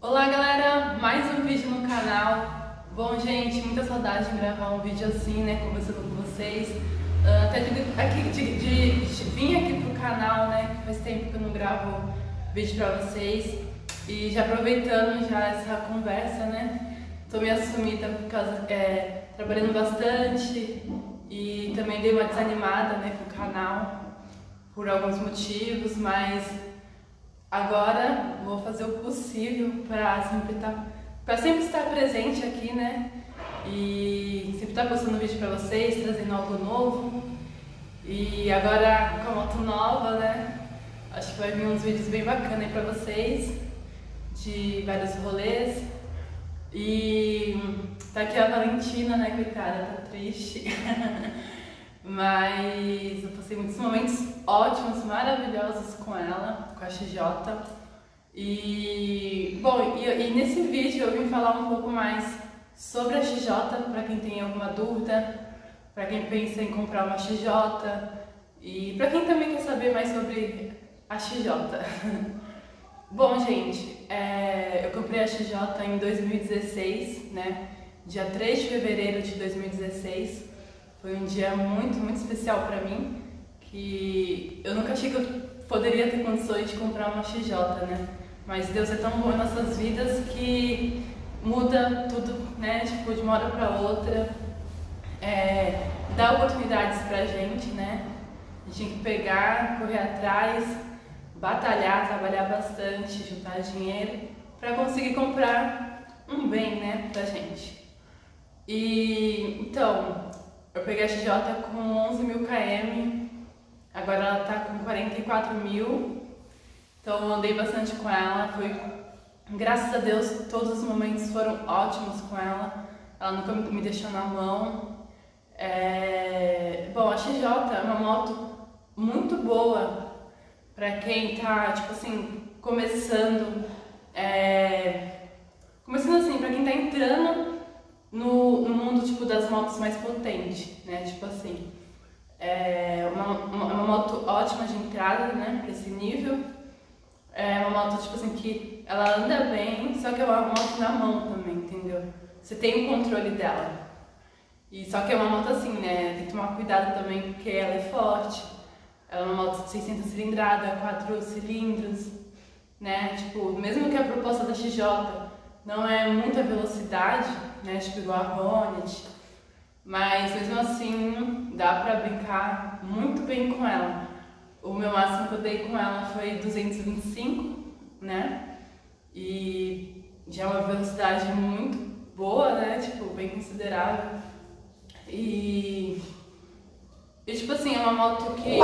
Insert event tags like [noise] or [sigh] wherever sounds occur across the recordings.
Olá galera, mais um vídeo no canal. Bom gente, muita saudade de gravar um vídeo assim, né, conversando com vocês. Uh, até de, aqui, de, de, de, aqui pro canal, né, que faz tempo que eu não gravo vídeo pra vocês. E já aproveitando já essa conversa, né, tô meio assumida por causa, é, trabalhando bastante e também dei uma desanimada, né, com o canal por alguns motivos, mas agora vou fazer o possível para sempre estar para sempre estar presente aqui, né? E sempre estar postando vídeo para vocês, trazendo algo novo. E agora com a moto nova, né? Acho que vai vir uns vídeos bem bacanas aí para vocês, de vários rolês. E tá aqui a Valentina, né, coitada, tá triste. [laughs] Mas eu passei muitos momentos ótimos, maravilhosos com ela, com a XJ. E, bom, e, e nesse vídeo eu vim falar um pouco mais sobre a XJ, para quem tem alguma dúvida, para quem pensa em comprar uma XJ e para quem também quer saber mais sobre a XJ. [laughs] bom, gente, é, eu comprei a XJ em 2016, né? Dia 3 de fevereiro de 2016. Foi um dia muito, muito especial para mim, que eu nunca achei que eu poderia ter condições de comprar uma XJ, né? Mas Deus é tão bom em nossas vidas que muda tudo, né? Tipo, de uma hora para outra, é, dá oportunidades pra gente, né? A gente tem que pegar, correr atrás, batalhar, trabalhar bastante, juntar dinheiro para conseguir comprar um bem, né, pra gente. E então, eu peguei a XJ com 11 mil km, agora ela tá com 44 mil, então eu andei bastante com ela, foi, graças a Deus, todos os momentos foram ótimos com ela, ela nunca me deixou na mão. É... Bom, a XJ é uma moto muito boa para quem tá, tipo assim, começando, é... começando assim, para quem tá entrando no, no mundo tipo das motos mais potentes, né? Tipo assim, é uma, uma, uma moto ótima de entrada, né? Pra esse nível. É uma moto tipo assim que ela anda bem, só que é uma moto na mão também, entendeu? Você tem o controle dela. E só que é uma moto assim, né? Tem que tomar cuidado também porque ela é forte. Ela é uma moto de 600 cilindrada, 4 cilindros, né? Tipo, mesmo que a proposta da XJ não é muita velocidade, né? Tipo igual a Hornet. Mas mesmo assim dá pra brincar muito bem com ela. O meu máximo que eu dei com ela foi 225, né? E já é uma velocidade muito boa, né? Tipo, bem considerável. E, e tipo assim, é uma moto que.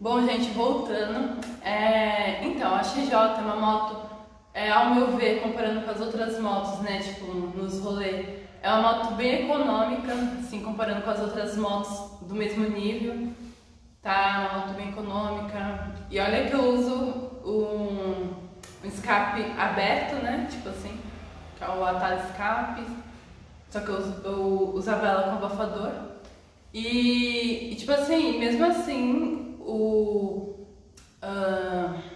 Bom, gente, voltando. É, então, a XJ é uma moto é, ao meu ver, comparando com as outras motos, né, tipo, nos rolês, é uma moto bem econômica, assim, comparando com as outras motos do mesmo nível, tá? Uma moto bem econômica. E olha que eu uso um, um escape aberto, né, tipo assim, que é o atalho escape, só que eu, eu usava ela com abafador. E, e, tipo assim, mesmo assim, o... Uh,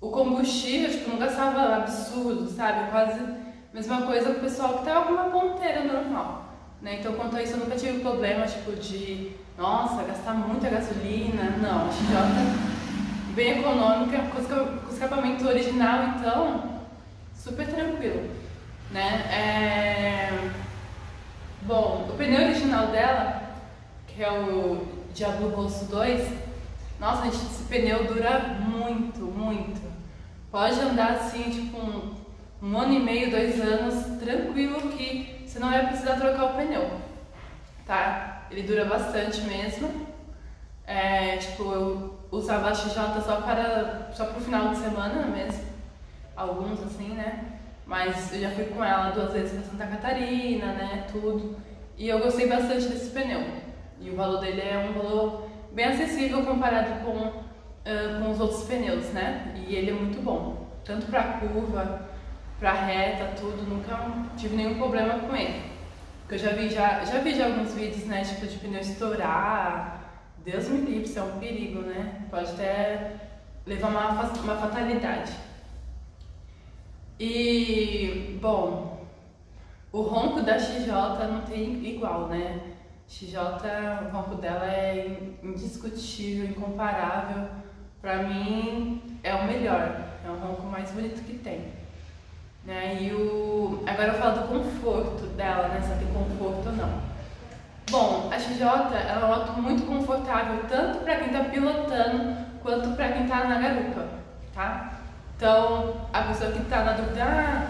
o combustível, tipo, não gastava absurdo, sabe? Quase mesma coisa que o pessoal que tava com uma ponteira normal. Né? Então, quanto a isso, eu nunca tive problema, tipo, de, nossa, gastar muita gasolina. Não, a XJ bem econômica, com escapamento original, então, super tranquilo, né? É... Bom, o pneu original dela, que é o Diablo Rosso 2, nossa, gente, esse pneu dura muito, muito. Pode andar assim, tipo, um, um ano e meio, dois anos, tranquilo que você não vai precisar trocar o pneu, tá? Ele dura bastante mesmo. É, tipo, eu usava a XJ só para só pro final de semana mesmo. Alguns assim, né? Mas eu já fui com ela duas vezes para Santa Catarina, né? Tudo. E eu gostei bastante desse pneu. E o valor dele é um valor bem acessível comparado com, com os outros pneus, né? E ele é muito bom, tanto para curva, para reta, tudo, nunca tive nenhum problema com ele. Porque eu já vi já, já vi já alguns vídeos, né, tipo de pneu estourar, Deus me livre, isso é um perigo, né? Pode até levar uma, uma fatalidade. E, bom, o ronco da XJ não tem igual, né? XJ, o ronco dela é indiscutível, incomparável. Pra mim, é o melhor, é o ronco mais bonito que tem. Né? E o... Agora eu falo do conforto dela, né? Se ela tem conforto ou não. Bom, a XJ é uma moto muito confortável, tanto para quem está pilotando quanto para quem está na garupa, tá? Então, a pessoa que está na dúvida, ah,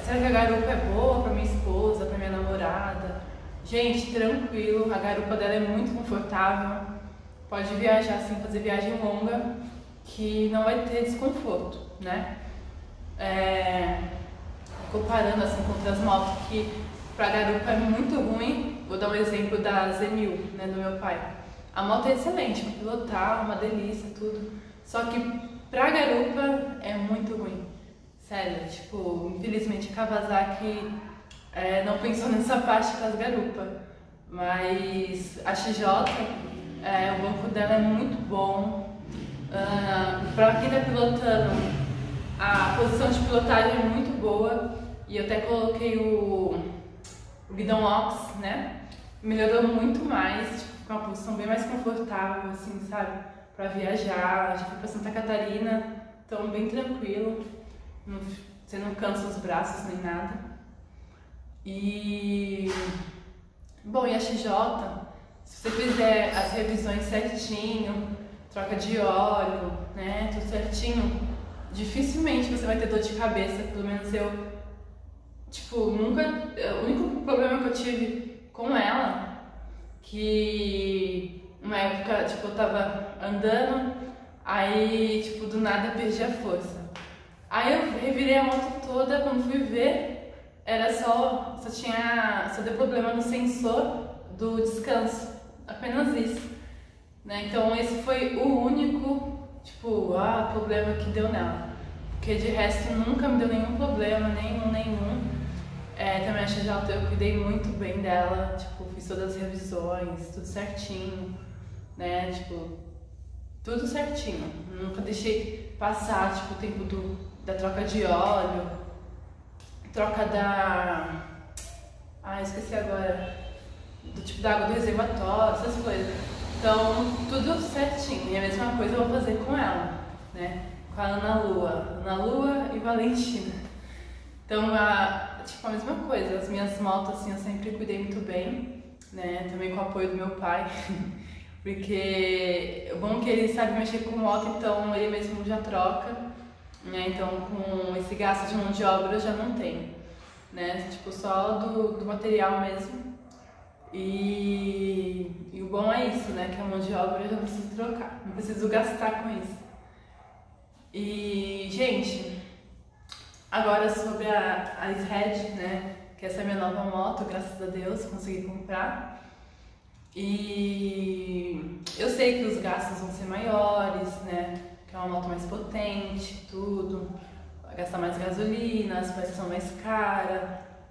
será que a garupa é boa para minha esposa, para minha namorada? Gente, tranquilo, a garupa dela é muito confortável, pode viajar assim, fazer viagem longa, que não vai ter desconforto, né? É, comparando assim com outras motos que para garupa é muito ruim, vou dar um exemplo da Z1000, né, do meu pai. A moto é excelente, para pilotar, uma delícia, tudo. Só que Pra garupa é muito ruim. Sério, tipo, infelizmente Kawasaki é, não pensou [laughs] nessa parte para as garupas. Mas a XJ, é, o banco dela é muito bom. Uh, para quem está pilotando, a posição de pilotagem é muito boa. E eu até coloquei o, o guidão ox, né? Melhorou muito mais, tipo, com uma posição bem mais confortável, assim, sabe? para viajar, já fui para Santa Catarina, então bem tranquilo, não, você não cansa os braços nem nada. E bom, e a XJ, se você fizer as revisões certinho, troca de óleo, né, tudo certinho, dificilmente você vai ter dor de cabeça, pelo menos eu, tipo, nunca, o único problema que eu tive com ela, que uma época, tipo, eu tava andando, aí, tipo, do nada perdi a força. Aí eu revirei a moto toda, quando fui ver, era só, só tinha, só deu problema no sensor do descanso, apenas isso. Né? Então esse foi o único, tipo, ah, problema que deu nela. Porque de resto nunca me deu nenhum problema, nenhum, nenhum. É, também a XJ eu cuidei muito bem dela, tipo, fiz todas as revisões, tudo certinho né? Tipo, tudo certinho. Nunca deixei passar, tipo, o tempo do, da troca de óleo, troca da. Ah, esqueci agora. Do tipo da água do reservatório, essas coisas. Então, tudo certinho. E a mesma coisa eu vou fazer com ela, né? Com a Ana Lua. Ana Lua e Valentina. Então, a, tipo, a mesma coisa. As minhas motos, assim, eu sempre cuidei muito bem, né? Também com o apoio do meu pai. [laughs] Porque o bom é que ele sabe mexer com moto, então ele mesmo já troca, né? Então com esse gasto de mão de obra já não tem, né? Tipo, só do, do material mesmo. E, e o bom é isso, né? Que a mão de obra eu já preciso trocar, não preciso gastar com isso. E, gente, agora sobre a, a Red, né? Que essa é a minha nova moto, graças a Deus, consegui comprar. E eu sei que os gastos vão ser maiores, né? Que é uma moto mais potente, tudo. Vai gastar mais gasolina, as peças são mais caras,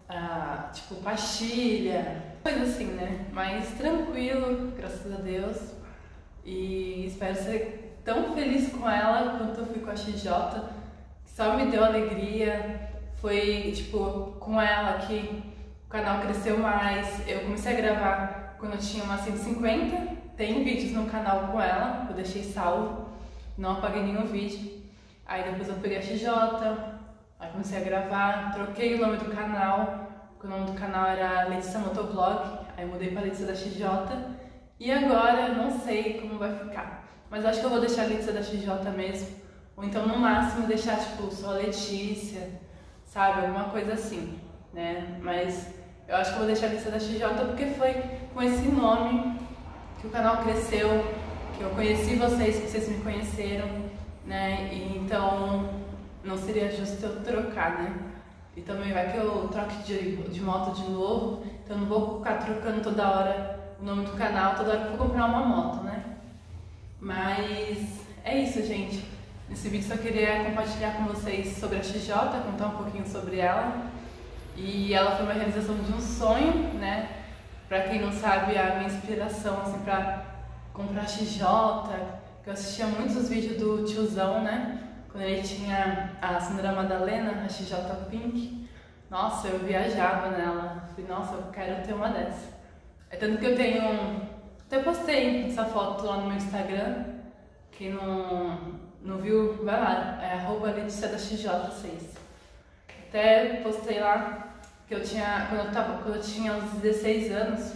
ah, tipo pastilha, coisa assim, né? Mas tranquilo, graças a Deus. E espero ser tão feliz com ela quanto eu fui com a XJ, só me deu alegria. Foi, tipo, com ela que o canal cresceu mais, eu comecei a gravar quando eu tinha uma 150. Tem vídeos no canal com ela, eu deixei salvo, não apaguei nenhum vídeo. Aí depois eu peguei a XJ, aí comecei a gravar, troquei o nome do canal, o nome do canal era Letícia Motovlog, aí mudei para Letícia da XJ. E agora eu não sei como vai ficar, mas acho que eu vou deixar Letícia da XJ mesmo, ou então no máximo deixar tipo só Letícia, sabe, alguma coisa assim, né? Mas eu acho que eu vou deixar a lista da XJ porque foi com esse nome que o canal cresceu, que eu conheci vocês, que vocês me conheceram, né? E então não seria justo eu trocar, né? E também vai que eu troque de, de moto de novo, então não vou ficar trocando toda hora o nome do canal, toda hora que eu comprar uma moto, né? Mas é isso, gente. Nesse vídeo só queria compartilhar com vocês sobre a XJ, contar um pouquinho sobre ela. E ela foi uma realização de um sonho, né? Pra quem não sabe, a minha inspiração, assim, pra comprar XJ, que eu assistia muitos vídeos do tiozão, né? Quando ele tinha a Sandra Madalena, a XJ Pink. Nossa, eu viajava nela. Falei, nossa, eu quero ter uma dessa. É tanto que eu tenho. Até postei essa foto lá no meu Instagram. Quem não, não viu, vai lá. É arroba Letícia da XJ6. Até postei lá que eu tinha. Quando eu, tava, quando eu tinha uns 16 anos,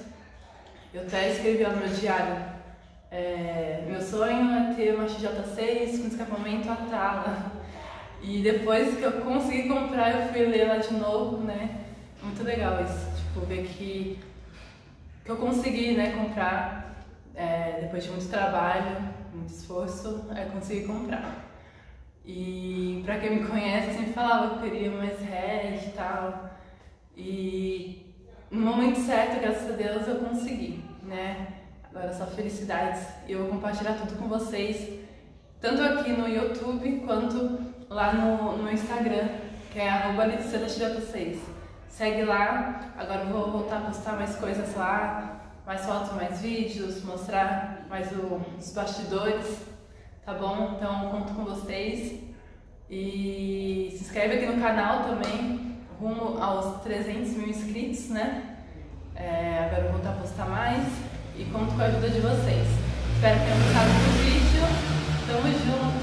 eu até escrevi no meu diário é, meu sonho é ter uma XJ6 com escapamento à tala. E depois que eu consegui comprar, eu fui ler lá de novo, né? Muito legal isso, tipo, ver que, que eu consegui, né, comprar é, depois de muito trabalho, muito esforço, eu consegui comprar. E pra quem me conhece, eu sempre falava que eu queria mais red e tal. E no momento certo, graças a Deus, eu consegui, né? Agora só felicidades. E eu vou compartilhar tudo com vocês, tanto aqui no YouTube quanto lá no, no Instagram, que é arroba 6 Segue lá, agora eu vou voltar a postar mais coisas lá, mais fotos, mais vídeos, mostrar mais o, os bastidores, tá bom? Então conto com vocês. E se inscreve aqui no canal também, rumo aos 300 mil inscritos, né? É, agora eu vou voltar a postar mais e conto com a ajuda de vocês. Espero que tenham gostado do vídeo. Tamo junto!